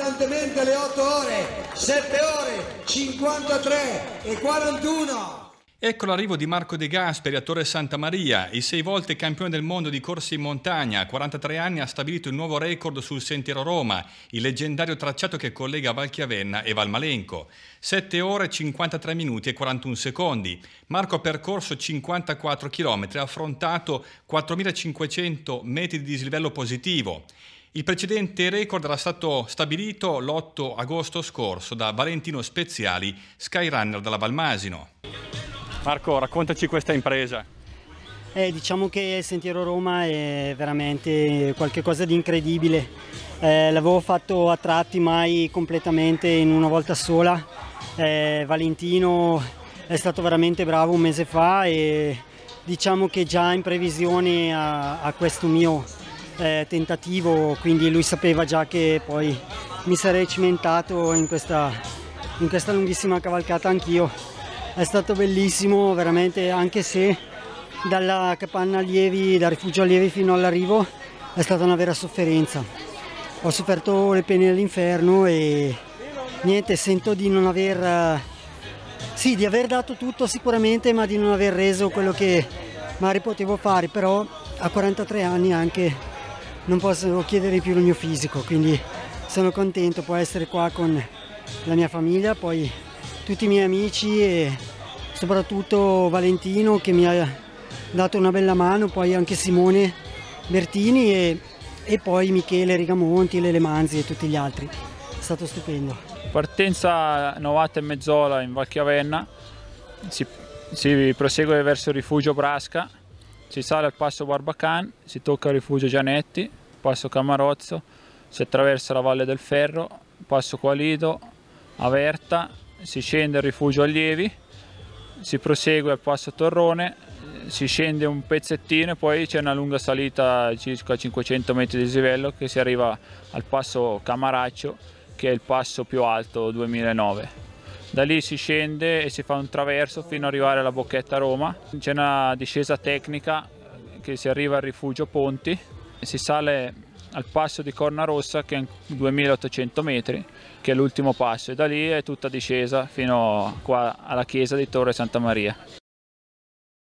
abbondantemente le 8 ore, 7 ore, 53 e 41. Ecco l'arrivo di Marco De Gasperi a Torre Santa Maria, il sei volte campione del mondo di corse in montagna, a 43 anni ha stabilito il nuovo record sul Sentiero Roma, il leggendario tracciato che collega Valchiavenna e Valmalenco. 7 ore 53 minuti e 41 secondi. Marco ha percorso 54 km, ha affrontato 4500 metri di dislivello positivo. Il precedente record era stato stabilito l'8 agosto scorso da Valentino Speziali, skyrunner dalla Valmasino. Marco, raccontaci questa impresa. Eh, diciamo che il Sentiero Roma è veramente qualcosa di incredibile. Eh, l'avevo fatto a tratti mai completamente in una volta sola. Eh, Valentino è stato veramente bravo un mese fa e diciamo che già in previsione a, a questo mio eh, tentativo, quindi lui sapeva già che poi mi sarei cimentato in questa, in questa lunghissima cavalcata anch'io è stato bellissimo veramente anche se dalla capanna allievi, dal rifugio allievi fino all'arrivo è stata una vera sofferenza. Ho sofferto le pene dell'inferno e niente, sento di non aver, sì, di aver dato tutto sicuramente, ma di non aver reso quello che magari potevo fare, però a 43 anni anche non posso chiedere più il mio fisico, quindi sono contento, può essere qua con la mia famiglia, poi tutti i miei amici e soprattutto Valentino che mi ha dato una bella mano, poi anche Simone Bertini e, e poi Michele Rigamonti, Lele Manzi e tutti gli altri. È stato stupendo. Partenza novata e mezzola in Valchiavenna, si, si prosegue verso il rifugio Brasca, si sale al passo Barbacan, si tocca il rifugio Gianetti, passo Camarozzo, si attraversa la Valle del Ferro, passo Qualido, Averta, si scende al rifugio Allievi, si prosegue al passo Torrone, si scende un pezzettino e poi c'è una lunga salita circa 500 metri di dislivello che si arriva al passo Camaraccio che è il passo più alto 2009. Da lì si scende e si fa un traverso fino ad arrivare alla Bocchetta Roma. C'è una discesa tecnica che si arriva al rifugio Ponti, si sale al passo di Corna Rossa che è 2800 metri, che è l'ultimo passo e da lì è tutta discesa fino alla chiesa di Torre Santa Maria.